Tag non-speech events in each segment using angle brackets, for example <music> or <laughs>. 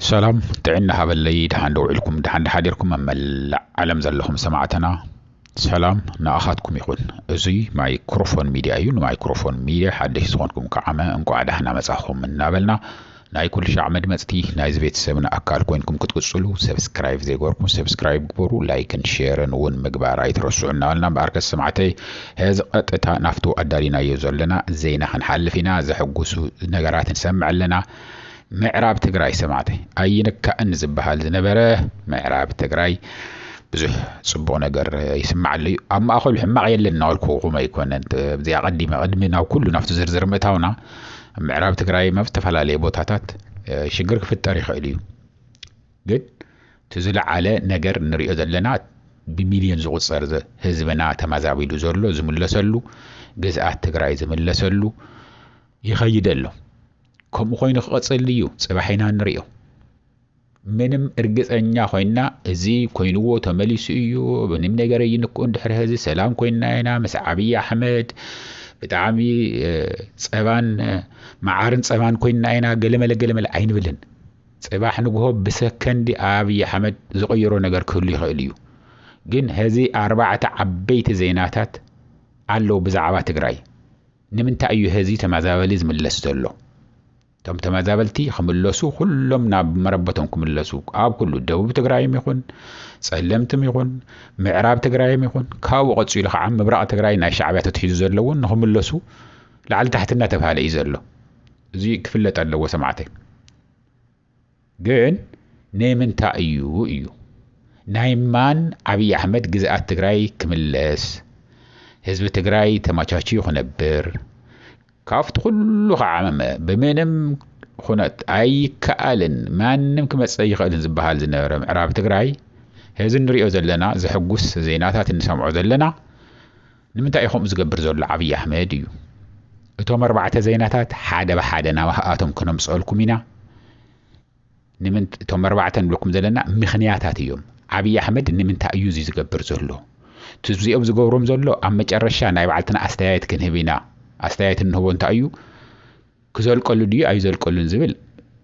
سلام تعنا هذا الليد حندوعلكم دحن حادركم أما العالم زلهم سمعتنا سلام نأخذكم يقول زي مايكروفون ميديا يون مايكروفون ميديا حدش زغنكم كعما أنكو عدحنا مساهم النابلنا ናይ ኩሉ ሻዕ መድመፅቲ ናይዚ ቤተሰብና ኣካል ኮይንኩም ክትቅፅሉ ሰብስክራይብ ዘይገበርኩም ሰብስክራይብ ግበሩ ላይክን ሼርን እውን ምግባር ኣይትረስዑ እናበልና እምበኣር ከስ ሰማዕተይ ሕዚ ቀጥታ ናፍቱ ኣዳሊናዮ ዘለና ዜና ክንሓልፍ ኢና ዘሕጉሱ ነገራት نسمع لنا ምዕራብ ትግራይ ሰማዕተይ ኣይንካእን ዝበሃል ዝነበረ ምዕራብ ትግራይ ብዙሕ ፅቡቕ ነገር ይስማዕ ኣሎ እዩ ኣብ ማእኸሉ ሕማቕ የለን ናበልኩ ቁመ ኣይኮነን ብዚኣ ቀዲመ ቅድሚ ናብ ኩሉ ናብቲ ዝርዝር ምእታውና ምዕራብ ትግራይ ኣብ ዝተፈላለየ ቦታታት ሽግር ክፍጠር ይኽእል እዩ ግን እቲ ዝለዓለ ነገር ንሪኦ ዘለና ብሚልዮን ዝቁፀር ህዝብና ተመዛቢሉ ዘሎ ዝምለሰሉ ግዝኣት ትግራይ ዝምለሰሉ ይኸይድ ኣሎ ከምኡ ኮይኑ ክቐፅል እዩ ፅባሒና ንሪዮ ምንም እርግፀኛ ኮይና እዚ ኮይንዎ ተመሊሱ እዩ ምንም ነገር ይንክኡ እንድሕሪ ህዚ ሰላም ኮይና ኢና ምስ ዓብዪ ኣሕመድ ብጣዕሚ ፀባን መዓርን ፀባን ኮይና ኢና ገለመለ ገለመለ ኣይንብልን ፅባሕ ንግሆ ብሰከንዲ ኣብዪ ኣሕመድ ዝቐይሮ ነገር ክህሉ ይኽእል እዩ ግን ሕዚ ኣርባዕተ ዓበይቲ ዜናታት ኣለዉ ብዛዕባ ትግራይ ንምንታይ እዩ ሕዚ ተመዛበሊ ዝምለስ ዘሎ ቶም ተመዛበልቲ ክምለሱ ኩሎም ናብ መረበቶም ክምለሱ ኣብ ኩሉ ደቡብ ትግራይም ይኹን ፀለምትም ይኹን ምዕራብ ትግራይም ይኹን ካብኡ ቀፂሉ ከዓ ምብራቅ ትግራይ ናይ ሻዕብያ ተትሒዙ ዘለውን ንክምለሱ ላዕሊ ታሕቲ እናተባሃለ እዩ ዘሎ እዚ ክፍለጥ ኣለዎ ሰማዕተይ ግን ንምንታይ እዩ እዩ ናይ ማን ኣብዪ ኣሕመድ ግዝኣት ትግራይ ክምለስ ህዝቢ ትግራይ ተመቻችዩ ክነብር كافت كل عامة بمنم خنات أي كألن ما نمك ما تسأي خالن زبهال زنا رام تقرأي هذا نري أزلنا زحجوس زينات هات النسام أزلنا نمتا إخوم زقبر زول عبي أحمد يو أتوم أربعة زينات هات حدا بحدا نواه آتوم كنم سؤالكم هنا نمت توم أربعة نقولكم زلنا مخنيات هات عبي أحمد نمتا أيوزي زقبر زولو تزبزي أبو زقبرهم زولو أما جرشان أي بعلتنا أستايت كنه بينا أستايت إنه بنت أيو كزول كل دي أي زول كل زبل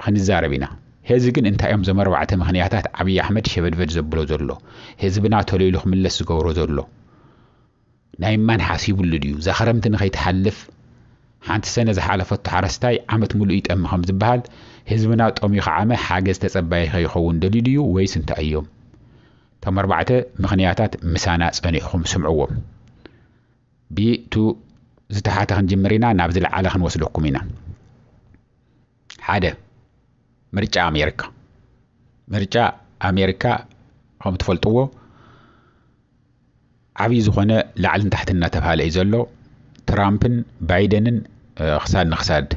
خن الزارة بينا هذا جن أنت أيام زمر وعات مهنياتات عبي أحمد شبد فج زبل زرلو هذا بنا تولي لهم اللي سقوا رزرلو نايم من حاسيب اللي ديو زخرم تنخي تحلف حانت سنة زحالفة تحرستاي عمت ملئي تأمهم زبهال هزبنا تأمي خعامة حاجز تسبايي خي خوون دلي ديو ويس انت أيوم تمر بعته مخنياتات مسانا سبني خم سمعوهم بي تو ዝተሓተ ክንጅምር ኢና ናብ ዝለዓለ ክንወስደኩም ኢና ሓደ ምርጫ ኣሜሪካ ምርጫ ኣሜሪካ ከም ትፈልጥዎ ዓብዪ ዝኾነ ላዕልን ታሕቲ እናተባሃለ እዩ ዘሎ ትራምፕን ባይደንን ክሳድ ንክሳድ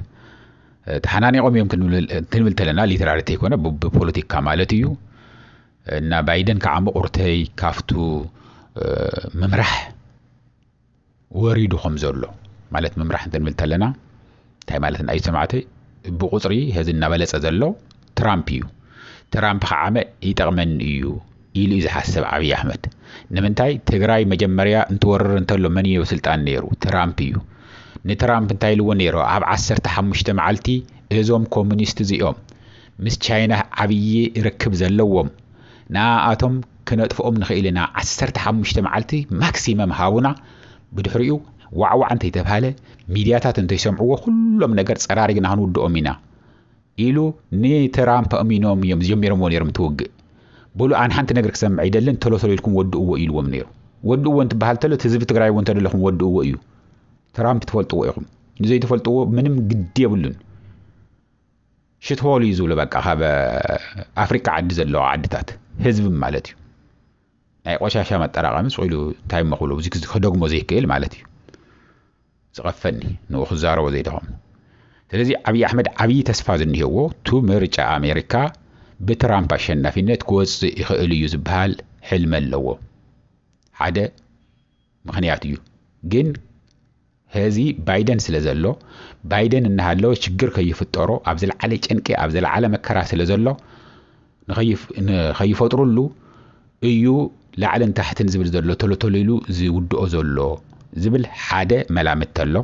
ተሓናኒቆም እዮም ክንብል ተለና ሊተራሪ እንተይኮነ ብፖለቲካ ማለት እዩ እና ባይደን ከዓ ምቁርተይ ካፍቱ ምምራሕ ወሪዱ ከም ዘሎ ማለት ምምራሕ እንተንብል እንተለና እንታይ ማለት እዩ ሰማዕተይ ብቁፅሪ ህዚ እናበለፀ ዘሎ ትራምፕ እዩ ትራምፕ ከዓመ ይጠቕመኒ እዩ ኢሉ እዩ ዝሓስብ ኣብይ ኣሕመድ ንምንታይ ትግራይ መጀመርያ እንትወርር እንተሎ መን እዩ ስልጣን ነይሩ ትራምፕ እዩ ንትራምፕ እንታይ ኢልዎ ነይሮ ኣብ 15 መዓልቲ እዞም ኮሙኒስት እዚኦም ምስ ቻይና ዓብዪ ርክብ ዘለዎም ንኣቶም ክነጥፍኦም ንኽእል ኢና 15 መዓልቲ ማክሲመም ሃቡና ብድሕሪኡ ዋዕዋዕ እንተይተባሃለ ሚድያታት እንተይሰምዕዎ ኩሎም ነገር ፀራሪግና ክንውድኦም ኢና ኢሉ ንትራምፕ ኣሚኖም እዮም ጀሚሮምዎ ነይሮም ትውግእ በሉ ኣነ ሓንቲ ነገር ክሰምዕ ይደልን ተሎ ተሎ ኢልኩም ወድእዎ ኢልዎም ነይሩ ወድእዎ እንትበሃል ተሎ ህዝቢ ትግራይ እውን ተደለኹም ወድእዎ እዩ ትራምፕ ትፈልጥዎ ኢኹም ንዘይተፈልጥዎ ምንም ግዲ የብሉን ሽትሆሉ እዩ ዝብሎ በቃ ካብ ኣፍሪካ ዓዲ ዘለዋ ዓድታት ህዝቢ ማለት እዩ ናይ ቆሻሻ መጠራቐሚ ስቑኢሉ እንታይ መኽብሎ ክደግሞ ዘይክእል ማለት እዩ ዝቐፈኒ ንኡ ክዛረቦ ዘይድኸም ስለዚ ኣብዪ ኣሕመድ ዓብዪ ተስፋ ዝኒሄዎ ቱ ምርጫ ኣሜሪካ ብትራምፕ ኣሸናፊነት ክወፅእ ይኽእል እዩ ዝበሃል ሕልሚ ኣለዎ ሓደ ምክንያት እዩ ግን ሕዚ ባይደን ስለ ዘሎ ባይደን እናሃለወ ችግር ከይፍጠሮ ኣብ ዝለዓለ ጭንቂ ኣብ ዝለዓለ መከራ ስለ ዘሎ ንኸይፈጥሩሉ እዩ ላዕልን ታሕትን ዝብል ዘሎ ተሎ ተሎ ኢሉ ዝውድኦ ዘሎ ዝብል ሓደ መላምት ተሎ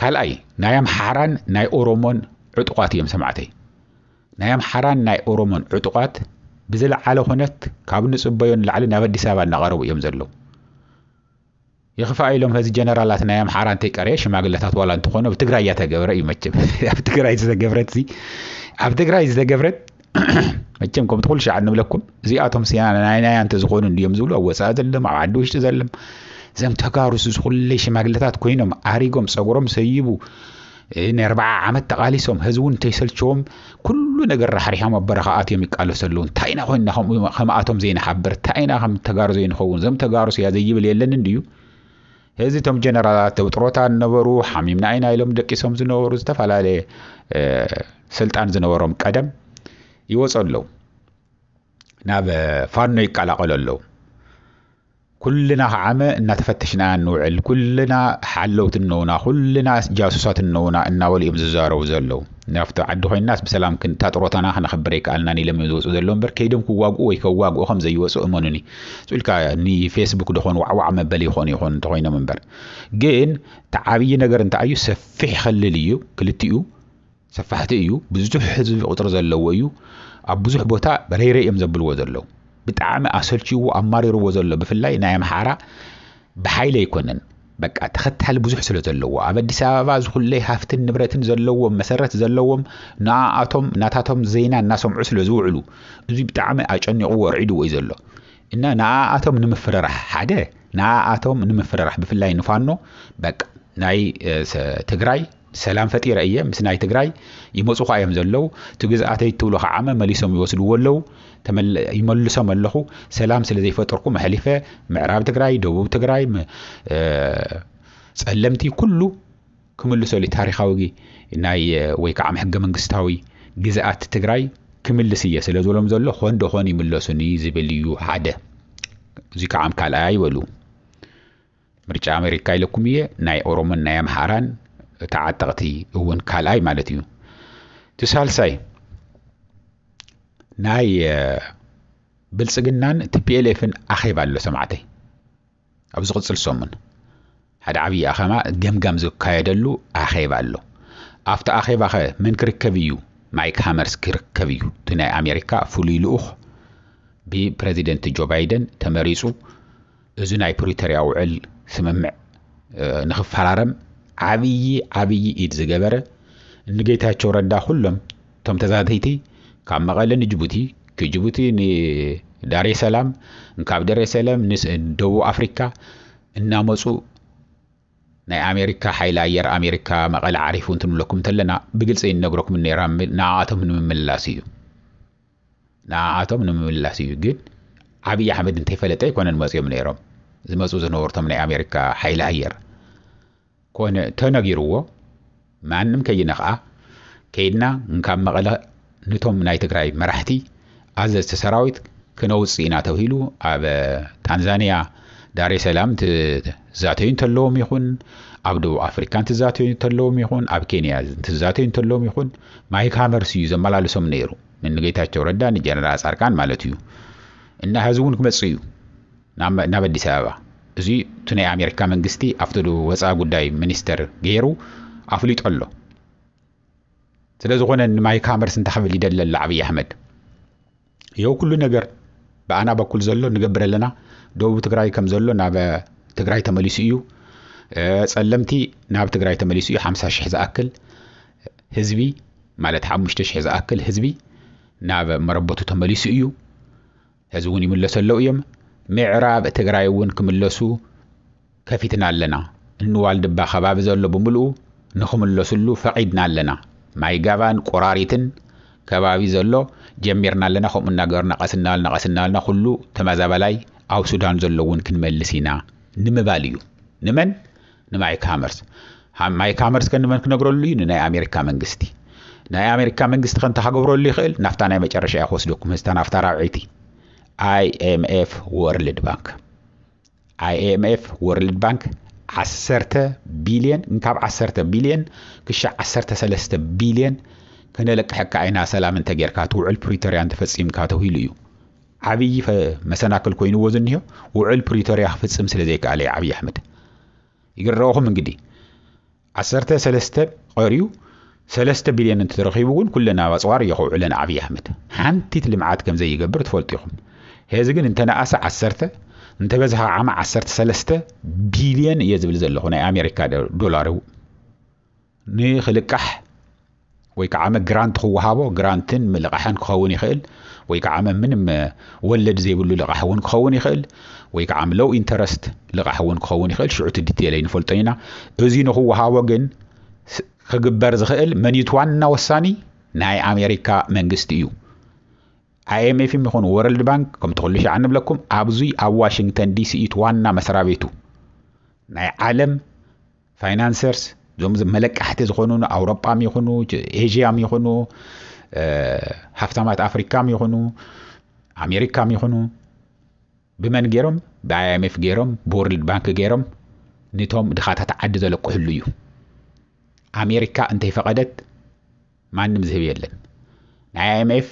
ካልኣይ ናይ ኣምሓራን ናይ ኦሮሞን ዕጡቋት እዮም ሰማዕተይ ናይ ኣምሓራን ናይ ኦሮሞን ዕጡቋት ብዝለዓለ ኩነት ካብ ንፅበዮ ንላዕሊ ናብ ኣዲስ ኣበባ እናቐረቡ እዮም ዘለዉ ይኽፋ ኢሎም ነዚ ጀነራላት ናይ ኣምሓራ እንተይቀረየ ሽማግለታት ዋላ እንትኾኑ ኣብ ትግራይ እያ ተገብረ እዩ መቸም <laughs> ኣብ ትግራይ ዝተገብረት እዚ ኣብ ትግራይ ዝተገብረት መቸም ከምቲ ኩሉ ሸዓ ንብለኩም እዚኣቶም ስና ናይናያ ዝኾኑ እንድዮም ዝብሉ ኣብ ወፃኢ ዘለም ኣብ ዓዲ ውሽጢ ዘለም እዞም ተጋሩስ ኩለይ ሽማግለታት ኮይኖም ኣሪጎም ፀጉሮም ሰይቡ ንኣርባዓ ዓመት ተቃሊሶም ህዝቡ እንተይሰልችዎም ኩሉ ነገር ራሕሪሖም ኣብ በረኻ ይቃለሱ ኣለዉ እንታይ ኢና ኮይና ከምኣቶም ዘይንሓብር እንታይ ኢና ከም ተጋሩ ዘይንኸውን እዞም ተጋሩስ እያ ዘይብል የለኒ ድዩ እዚ እቶም ጀነራላት ውጥሮታ ዝነበሩ ሓሚምና ኢና ኢሎም ደቂሶም ዝነበሩ ዝተፈላለየ ስልጣን ዝነበሮም ቀደም ይወፁ ኣለው ናብ ፋኖ ይቀላቀሉ ኣለው ኩልና ከዓመ እናተፈተሽና ንውዕል ኩልና ሓለውት እነውና ኩልና ጃሱሳት እነውና እናበሉ እዮም ዝዛረቡ ዘለው ናብቲ ዓዲ ኮይናስ ብሰላም ታጥሮታና ክነክብረ ይከኣልናን ኢሎም እዮም ዝወፁ ዘለዎ እምበር ከይዶም ክዋግኡ ወይ ከዋግኡ ከም ዘይወፁ እመኑኒ ፅልካ ንፌስቡክ ድኾን ዋዕዋዕ መበሊ ይኮኑ ይኾን እንተኮይኖም እምበር ግን እቲ ተዓብይ ነገር እንታይ እዩ ሰፊሕ ይኸልል እዩ ክልቲኡ ሰፋሕቲ እዩ ብዙሕ ህዝቢ ቁፅሪ ዘለዎ እዩ ኣብ ብዙሕ ቦታ በረይረ እዮም ዘብልዎ ዘለው ብጣዕሚ ኣሰልችይዎ ኣማሪርዎ ዘሎ ብፍላይ ናይ ኣምሓራ ብሓይሊ ኣይኮነን በቃ ተኸታሊ ብዙሕ ስለ ዘለዎ ኣብ ኣዲስ ኣበባ ዝኩለይ ሃፍትን ንብረትን ዘለዎም መሰረት ዘለዎም ንኣቶም ናታቶም ዜና እናሰምዑ ስለ ዝውዕሉ እዚ ብጣዕሚ ኣጨኒቑዎ ኣርዒድዎ እዩ ዘሎ እና ንኣኣቶም ንምፍረራሕ ሓደ ንኣኣቶም ንምፍረራሕ ብፍላይ ንፋኖ በቃ ናይ ትግራይ ሰላም ፈጢረ እየ ምስ ናይ ትግራይ ይመፁ ኳ እዮም ዘለው እቲ ግዝኣተይ እትብሉ ከዓ መሊሶም ይወስድዎ ኣለው ይመልሶም ኣለኹ ሰላም ስለ ዘይፈጠርኩም መሕሊፈ ምዕራብ ትግራይ ደቡብ ትግራይ ፀለምቲ ኩሉ ክምልሰሉ ታሪካዊ ናይ ወይ ከዓ ሕገ መንግስታዊ ግዛኣት ትግራይ ክምልስ እየ ስለ ዝበሎም ዘሎ ኮን ደኮን ይምለሱኒ ዝብል እዩ ሓደ እዚ ከዓ ካልኣያ ይበሉ ምርጫ ኣሜሪካ ኢለኩም እየ ናይ ኦሮሞን ናይ ኣምሓራን ተዓጠቕቲ እውን ካልኣይ ማለት እዩ እቲ ሳልሳይ ናይ ብልፅግናን ቲፒኤልኤፍን ኣኼባ ኣሎ ሰማዕተይ ኣብ ዝቕፅል ሰሙን ሓደ ዓብዪ ኣኸማ ገምጋም ዝካየደሉ ኣኼባ ኣሎ ኣብቲ ኣኼባ ኸ መን ክርከብ እዩ ማይክ ሃመርስ ክርከብ እዩ እቲ ናይ ኣሜሪካ ፍሉይ ልኡኽ ብፕረዚደንት ጆ ባይደን ተመሪፁ እዚ ናይ ፕሪቶርያ ውዕል ስምምዕ ንኽፈራረም ዓብዪ ዓብዪ ኢድ ዝገበረ ንጌታቸው ረዳ ኩሎም እቶም ተዛተይቲ ካብ መቐለ ንጅቡቲ ከጅቡቲ ንዳሬ ሰላም ካብ ደሬ ሰላም ንደቡብ ኣፍሪካ እናመፁ ናይ ኣሜሪካ ሓይሊ ኣየር ኣሜሪካ መቐለ ዓሪፉ እንትንብለኩም እንተለና ብግልፂ ይነግረኩም ነራ ንኣቶም ንምምላስ እዩ ንኣቶም ንምምላስ እዩ ግን ዓብዪ ኣሕመድ እንተይፈለጠ ይኮነን መፅኦም ነይሮም ዝመፁ ዝነበርቶም ናይ ኣሜሪካ ሓይሊ ኣየር ኮነ ተነጊርዎ ማንም ከይነ ከዓ ከይድና እንካብ መቐለ ንቶም ናይ ትግራይ መራሕቲ ኣዘዝቲ ሰራዊት ክነውፅእ ኢና ተባሂሉ ኣብ ታንዛንያ ዳሬ ሰላም ትዛተዩ እንተለዎም ይኹን ኣብ ደቡብ ኣፍሪካ እንትዛተዩ እንተለዎም ይኹን ኣብ ኬንያ እንትዛተዩ እንተለዎም ይኹን ማይክ ሃመርስ እዩ ዘመላለሶም ነይሩ ንጌታቸው ረዳ ንጀነራል ፃርቃን ማለት እዩ እና ሕዚ እውን ክመፅ እዩ ናብ ኣዲስ ኣበባ እዚ እቲ ናይ ኣሜሪካ መንግስቲ ኣብቲ ወፃኢ ጉዳይ ሚኒስተር ገይሩ ኣፍሊጦ ኣሎ ስለ ዝኾነ ንማይ ካመርስ እንተኸብል ይደለለ ኣብዪ ኣሕመድ የው ኩሉ ነገር ብኣና በኩል ዘሎ ንገብር ኣለና ደቡብ ትግራይ ከም ዘሎ ናብ ትግራይ ተመሊሱ እዩ ፀለምቲ ናብ ትግራይ ተመሊሱ እዩ 50 ሽሕ ዝኣክል ህዝቢ ማለት 5 ሽሕ ዝኣክል ህዝቢ ናብ መረበቱ ተመሊሱ እዩ ሕዚ እውን ይምለሱ ኣለዉ እዮም ምዕራብ ትግራይ እውን ክምለሱ ከፊትና ኣለና እንዋልድባ ከባቢ ዘሎ ብምልኡ ንክምለሱሉ ፈቒድና ኣለና ማይጋባን ቆራሪትን ከባቢ ዘሎ ጀሚርና ኣለና ከምኡ እናገርና ቀስና በልና ኩሉ ተመዛበላይ ኣብ ሱዳን ዘሎ እውን ክንመልስ ኢና ንምባል እዩ ንመን ንማይካመርስ ማይካመርስ ከንመን ክነግረሉ እዩ ንናይ ኣሜሪካ መንግስቲ ናይ ኣሜሪካ መንግስቲ ከንተሃገብረሉ ይኽእል ናፍታ ናይ መጨረሻ እያ ክወስደኩም ህዝታ ናፍታ ራብዒቲ ኣይኤምኤፍ ወርልድ ባንክ ኣይኤምኤፍ ወርልድ ባንክ ዓሰርተ ቢልዮን ካብ ዓሰርተ ቢልዮን ክሻዕ ዓሰርተ ሰለስተ ቢልዮን ክነለቅሐካ ዓይና ሰላም እንተጌርካ ትውዕል ፕሪቶርያ እንተፈፂምካ ተባሂሉ እዩ ዓብይ መሰናክል ኮይኑዎ ዝኒሆ ውዕል ፕሪቶርያ ክፍፅም ስለ ዘይከኣለ እዩ ዓብይ ኣሕመድ ይግረአኹም እንግዲህ ዓሰርተ ሰለስተ ቀሪዩ ሰለስተ ቢልዮን እንትረኺቡ እውን ኩለና ኣፅዋር እየ ከውዕለን ዓብይ ኣሕመድ ሓንቲት ልምዓት ከም ዘይገብር ትፈልጡ ኢኹም ሕዚ ግን እንተነኣሰ ዓሰርተ እንተበዝሓ ዓመ 13 ቢልየን እየ ዝብል ዘለኹ ናይ ኣሜሪካ ዶላር ንክልቃሕ ወይ ከዓ ግራንት ክወሃቦ ግራንትን ልቃሕን ክኸውን ይኽእል ወይ ከዓ ምንም ወለድ ዘይብሉ ልቃሕ እውን ክኸውን ይኽእል ወይ ከዓ ሎው ኢንተረስት ልቃሕ እውን ክኸውን ይኽእል ሽዑቲ ዲቴለይ ንፈልጦን ኢና እዚ ንክወሃቦ ግን ክግበር ዝኽእል መኒት ዋና ወሳኒ ናይ ኣሜሪካ መንግስቲ እዩ አይኤምኤፍ ይሁን ወርልድ ባንክ ከምትኽልሽ ኣንብለኩም ኣብዙይ ኣብ ዋሽንግተን ዲሲ ኢት ዋና መስራ ቤቱ ናይ ዓለም ፋይናንሰርስ እዞም መለቃሕቲ ዝኾኑ ኣውሮጳም ይኹኑ ኤዥያም ይኹኑ ሃፍታማት ኣፍሪካም ይኹኑ ኣሜሪካም ይኹኑ ብመን ገይሮም ብኣይኤምኤፍ ገይሮም ብወርልድ ባንክ ገይሮም ነቶም ድኻታት ዓዲ ዘለቅሕሉ እዩ ኣሜሪካ እንተይፈቐደት ማንም ዝህብ የለን ናይ ኣይኤምኤፍ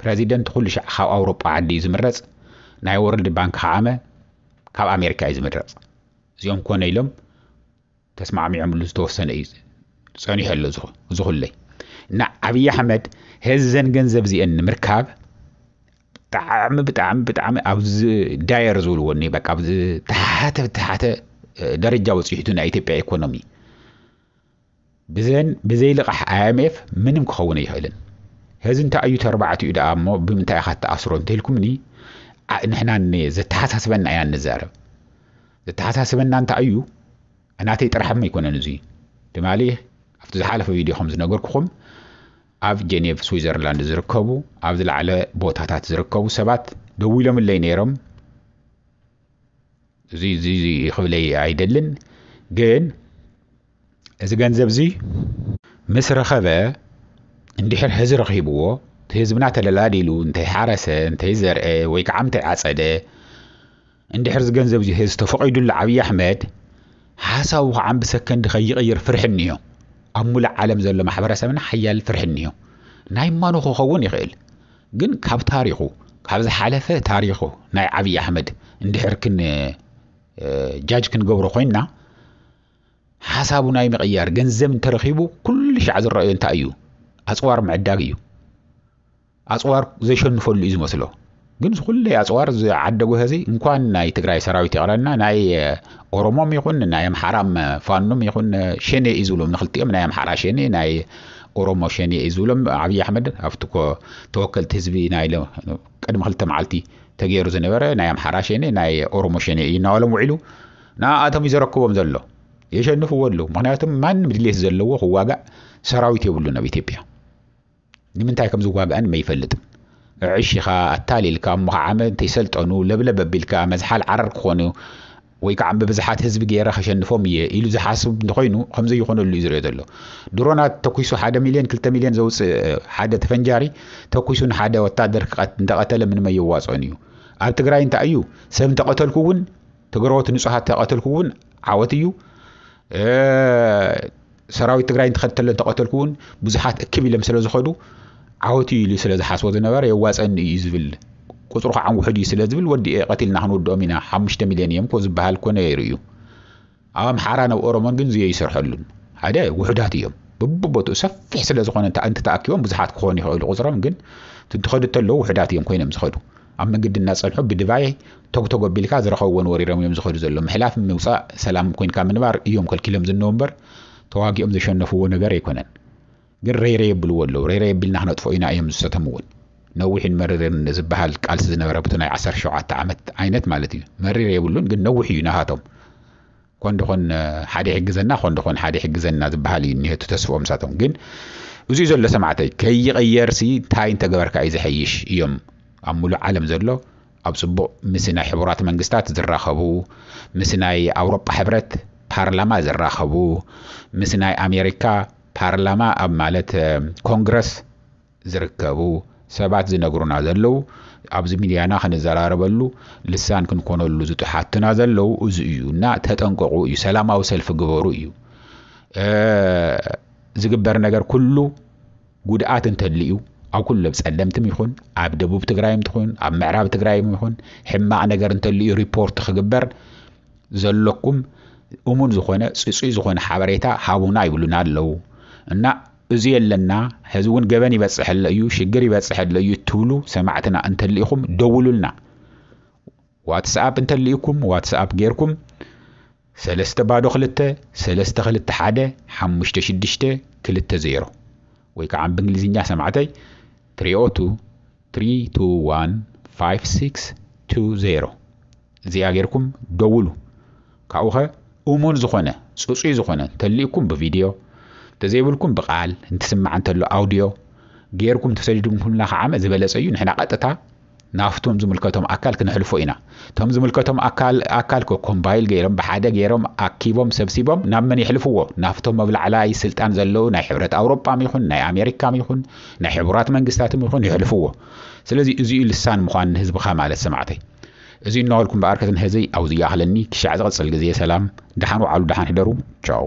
ፕረዚደንት ኩሉ ሻዕ ካብ ኣውሮጳ ዓዲ እዩ ዝምረፅ ናይ ወርልድ ባንክ ከዓመ ካብ ኣሜሪካ እዩ ዝምረፅ እዚኦም ኮነ ኢሎም ተስማዕሚዖምሉ ዝተወሰነ እዩ ፀኒሑ ኣሎ ዝኩለይ እና ኣብዪ ኣሕመድ ህዘን ገንዘብ እዚአን ንምርካብ ብጣዕሚ ብጣዕሚ ብጣዕሚ ኣብዚ ዳየር ዝብልዎ እኒ በቃ ኣብዚ ተሓተ ተሓተ ደረጃ ወፂሑቱ ናይ ኢትዮጵያ ኢኮኖሚ ብዘን ብዘይልቃሕ ኣይኤምኤፍ ምንም ክኸውን ኣይኽእልን هذا انت ايو تربعة ايو دا امو بمتا اخات اصرو انت هلكم ني نحنا ني زتا حاسا سبن ايان نزارة زتا حاسا انت ايو انا تي ترحب ما يكون انزي دمالي افتو زحالة في فيديو خمز نقر كخم اف جينيف سويزرلاند زركبو اف دل على بوتاتات زركبو سبات دويلة من اللي نيرم زي زي زي خبلي عيدلن جين اذا كان زبزي مصر اندحر هزر ኺብዎ እቲ ህዝብና ተደላዲሉ እንተይሓረሰ እንተይዘርአ ወይ ከዓ እንተይዓፀደ እንድሕር ዝገንዘብ እዚ ህዝ ተፈቒዱሉ ዓብዪ ኣሕመድ ሓሳቡ ከዓ ብሰከንዲ ከይቕይር ፍርሒ እኒዮ ኣብ ሙሉእ ዓለም ዘሎ ማሕበረሰብና ሓያል ፍርሒ እኒዮ ናይ ማኑ ክኸውን ይኽእል ግን ካብ ታሪኹ ካብ ዝሓለፈ ታሪኹ ናይ ዓብዪ ኣሕመድ እንድሕር ክን ጃጅ ክንገብሮ ኮይንና ሓሳቡ ናይ ምቕያር ገንዘብ እንተረኺቡ ኩሉ ሸዕ ዝረአዩ እንታይ እዩ ኣፅዋር ምዕዳግ እዩ ኣፅዋር ዘይሸንፈሉ እዩ ዝመስሎ ግን ኩለ ኣፅዋር ዝዓደጉ ህዚ እንኳን ናይ ትግራይ ሰራዊት ይቕረና ናይ ኦሮሞም ይኹን ናይ ኣምሓራም ፋኖም ይኹን ሸኔ እዩ ዝብሎም ንክልቲኦም ናይ ኣምሓራ ሸኔ ናይ ኦሮሞ ሸኔ እዩ ዝብሎም ዓብዪ ኣሕመድ ኣብቲ ተወከልቲ ህዝቢ ናይ ቅድሚ ክልተ መዓልቲ ተገይሩ ዝነበረ ናይ ኣምሓራ ሸኔ ናይ ኦሮሞ ሸኔ እዩ እናበሎም ውዒሉ ንኣቶም እዩ ዘረክቦም ዘሎ የሸንፍዎ ኣለዉ ምክንያቱም ማንም ድሌት ዘለዎ ክዋጋእ ሰራዊት የብሉን ኣብ ኢትዮጵያ ንምንታይ ከም ዝዋግኣን መይፈልጥን ዕሽ ኻ ኣታሊልካ እሞ ከዓ ዓመት እንተይሰልጠኑ ለብለብ ኣቢልካ መዝሓል ዓረር ክኾኑ ወይ ከዓ ብብዝሓት ህዝቢ ገይረ ከሸንፎም እየ ኢሉ ዝሓስብ እንተኮይኑ ከምዘይኮነሉ እዩ ዝሪኦ ዘሎ ድሮናት ተኩሱ ሓደ ሚልዮን ክልተ ሚልዮን ዘውፅእ ሓደ ተፈንጃሪ ተኩሱ ንሓደ ወታደር እንተቐተለ ምንም የዋፅኦን እዩ ኣብ ትግራይ እንታይ እዩ ሰብ እንተቐተልኩ እውን ተገረቦት ንፁሃት ተቐተልኩ እውን ዓወት እዩ ሰራዊት ትግራይ ንትኸተለ ተቐተልኩውን ብዙሓት እክብ ኢሎም ስለ ዝኸዱ ዓወት እዩ ኢሉ ስለ ዝሓስቦ ዝነበረ የዋፀኒ እዩ ዝብል ቁፅሩ ከዓ ውሕድ እዩ ስለ ዝብል ወዲ ቀቲልና ክንውድኦም ኢና ሓሙሽተ ሚልዮን እዮም ኮ ዝበሃል ኮነ ነይሩ እዩ ኣብ ኣምሓራ ናብ ኦሮሞን ግን ዝየ ዝየይስርሐሉን ሓደ ውሕዳት እዮም ብቦትኡ ሰፊሕ ስለ ዝኾነ እንቲ ተኣኪቦም ብዙሓት ክኾኑ ይኽእሉ ቁፅሮም ግን ትትኸዱ ተለዉ ውሕዳት እዮም ኮይኖም ዝኸዱ ኣብ መንገዲ እናፀንሑ ብድባይ ተጉተጎ ኣቢልካ ዝረኸብዎን ወሪሮም እዮም ዝኸዱ ዘሎ ምሕላፍ ምውፃእ ሰላም ኮይንካ ምንባር እዮም ከልኪሎም ዝነበ እምበር ተዋጊኦም ዘሸነፍዎ ነገር ኣይኮነን ግን ረይረ የብልዎ ኣለዉ ረይረ የብልና ክነጥፎ ኢና እዮም ዝሰተም እውን ነዊሕን መሪርን ዝበሃል ቃልሲ ዝነበረብቲ ናይ 17 ዓመት ዓይነት ማለት እዩ መሪር የብሉን ግን ነዊሕ እዩ ናሃቶም እኳ ሓደ ይሕግዘና እኳ ሓደ ይሕግዘና ዝበሃል እዩ እኒሄቱ ተስፍኦም ሳቶም ግን እዚኡ ዘሎ ሰማዕተይ ከይቐየርሲ እንታይ እንተገበርካ እዩ ዝሐይሽ እዮም ኣብ ሙሉእ ዓለም ዘሎ ኣብ ፅቡቅ ምስ ናይ ሕቡራት መንግስታት ዝራኸቡ ምስ ናይ ኣውሮጳ ሕብረት ፓርላማ ዝራኸቡ ምስ ናይ ኣሜሪካ ፓርላማ ኣብ ማለት ኮንግረስ ዝርከቡ ሰባት ዝነግሩና ዘለው ኣብዚ ሚድያና ክንዘራረበሉ ልሳን ክንኮነሉ ዝጥሓቱና ዘለው እዚ እዩ እና ተጠንቀቁ እዩ ሰላማዊ ሰልፊ ግበሩ እዩ ዝግበር ነገር ኩሉ ጉድኣት እንተልዩ ኣብ ኩሉ ኣብ ፀለምትም ይኹን ኣብ ደቡብ ትግራይ ትኹን ኣብ ምዕራብ ትግራይ ይኹን ሕማቅ ነገር እንተልዩ ሪፖርት ክግበር ዘለኩም እሙን ዝኾነ ፅፁይ ዝኾነ ሓበሬታ ሃቡና ይብሉና ኣለው እና እዚ የለና ሕዚ እውን ገበን ኣሎ እዩ ሽግር ኣሎ እዩ እትብሉ ሰማዕትና እንተልኢኹም ደውሉልና ዋትስኣፕ እንተልኢኩም ዋትስኣፕ ጌርኩም ሰለስተ ባዶ ክልተ ሰለስተ ክልተ ሓደ ሓሙሽተ ሽድሽተ ክልተ ዜሮ ወይ ከዓ ብእንግሊዝኛ ሰማዕተይ ትሪኦቱ ትሪ ቱ ዋን ሲክስ ቱ እዚኣ ጌርኩም ደውሉ ካብኡ ኸ أمور زخنة سوسي زخنة تليكم بفيديو تزيبلكم بقال انت سمع انت لو اوديو غيركم تسجدون كل لاخ عام اذا سيون حنا قطتا نافتهم زملكتهم اكل كنحلفو انا تهم زملكتهم اكل اكل كو كومبايل غيرهم بحاده غيرهم اكيبهم سبسيبهم نام من يحلفو نافتهم مبل علي سلطان زلو نا حبرت اوروبا ميخون نا امريكا ميخون نا حبرات منغستات ميخون يحلفو سلازي ازي لسان مخان حزب خا مال እዚ እናበልኩም በኣርከትን ሕዚ ኣብዚያ ክለኒ ክሻዕ ዝቐፅል ግዜ ሰላም ድሓን ዋዕሉ ድሓን ሂደሩ ቻው